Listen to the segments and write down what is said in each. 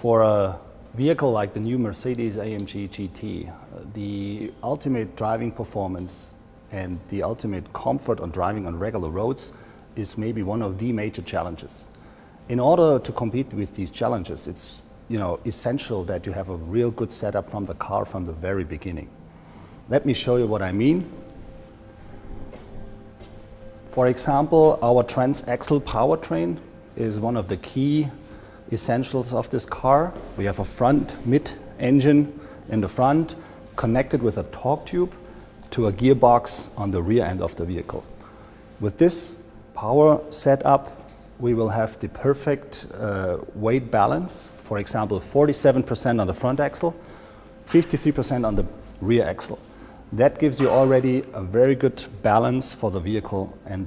For a vehicle like the new Mercedes AMG GT, the ultimate driving performance and the ultimate comfort on driving on regular roads is maybe one of the major challenges. In order to compete with these challenges, it's you know, essential that you have a real good setup from the car from the very beginning. Let me show you what I mean. For example, our transaxle powertrain is one of the key essentials of this car. We have a front mid engine in the front connected with a torque tube to a gearbox on the rear end of the vehicle. With this power setup, we will have the perfect uh, weight balance. For example, 47% on the front axle, 53% on the rear axle. That gives you already a very good balance for the vehicle and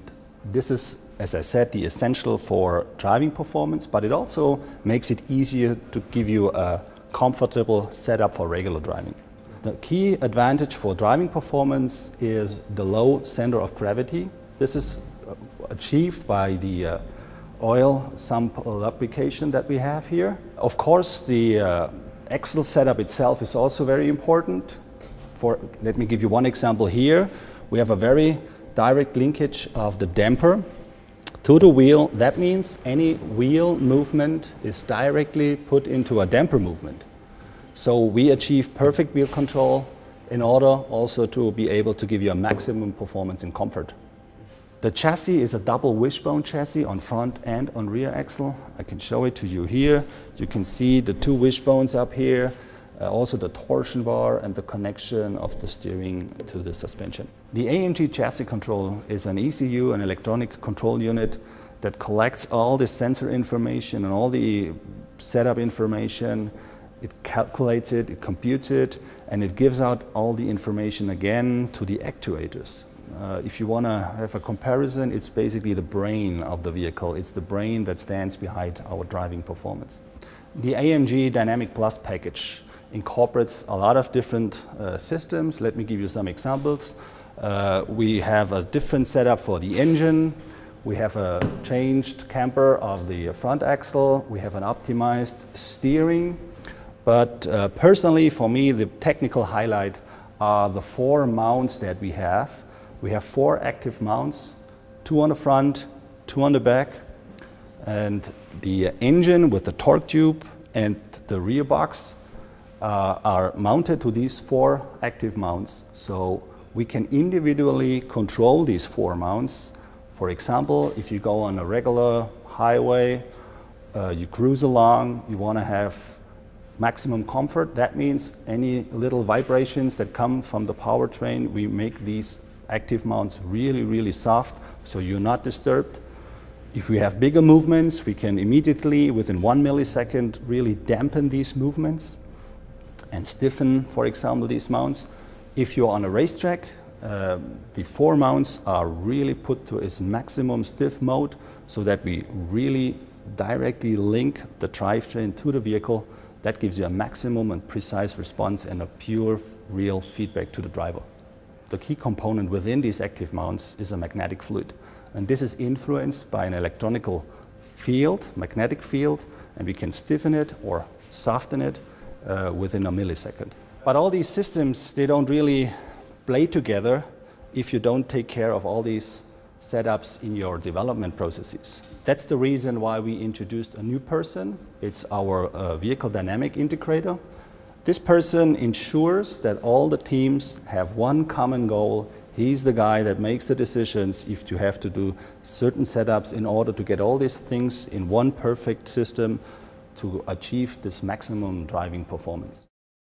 this is as I said, the essential for driving performance, but it also makes it easier to give you a comfortable setup for regular driving. The key advantage for driving performance is the low center of gravity. This is uh, achieved by the uh, oil sump lubrication that we have here. Of course, the uh, axle setup itself is also very important. For, let me give you one example here. We have a very direct linkage of the damper to the wheel. That means any wheel movement is directly put into a damper movement. So we achieve perfect wheel control in order also to be able to give you a maximum performance and comfort. The chassis is a double wishbone chassis on front and on rear axle. I can show it to you here. You can see the two wishbones up here uh, also the torsion bar and the connection of the steering to the suspension. The AMG chassis control is an ECU, an electronic control unit that collects all the sensor information and all the setup information. It calculates it, it computes it, and it gives out all the information again to the actuators. Uh, if you want to have a comparison, it's basically the brain of the vehicle. It's the brain that stands behind our driving performance. The AMG Dynamic Plus package incorporates a lot of different uh, systems. Let me give you some examples. Uh, we have a different setup for the engine. We have a changed camber of the front axle. We have an optimized steering. But uh, personally, for me, the technical highlight are the four mounts that we have. We have four active mounts, two on the front, two on the back, and the engine with the torque tube and the rear box uh, are mounted to these four active mounts. So we can individually control these four mounts. For example, if you go on a regular highway, uh, you cruise along, you want to have maximum comfort. That means any little vibrations that come from the powertrain, we make these active mounts really, really soft so you're not disturbed. If we have bigger movements, we can immediately, within one millisecond, really dampen these movements and stiffen, for example, these mounts. If you're on a racetrack, uh, the four mounts are really put to its maximum stiff mode so that we really directly link the drivetrain to the vehicle. That gives you a maximum and precise response and a pure, real feedback to the driver. The key component within these active mounts is a magnetic fluid. And this is influenced by an electronical field, magnetic field, and we can stiffen it or soften it uh, within a millisecond. But all these systems, they don't really play together if you don't take care of all these setups in your development processes. That's the reason why we introduced a new person. It's our uh, vehicle dynamic integrator. This person ensures that all the teams have one common goal. He's the guy that makes the decisions if you have to do certain setups in order to get all these things in one perfect system to achieve this maximum driving performance.